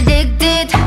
addicted